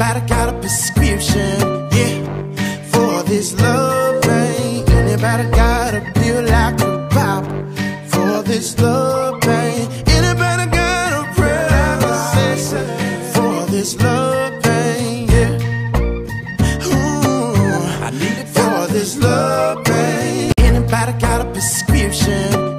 But I got a prescription, yeah, for this love pain. Anybody got a pill like a pop for this love pain? Anybody got a prayer for this love pain? Yeah, ooh, I need it for this love pain. Anybody got a prescription?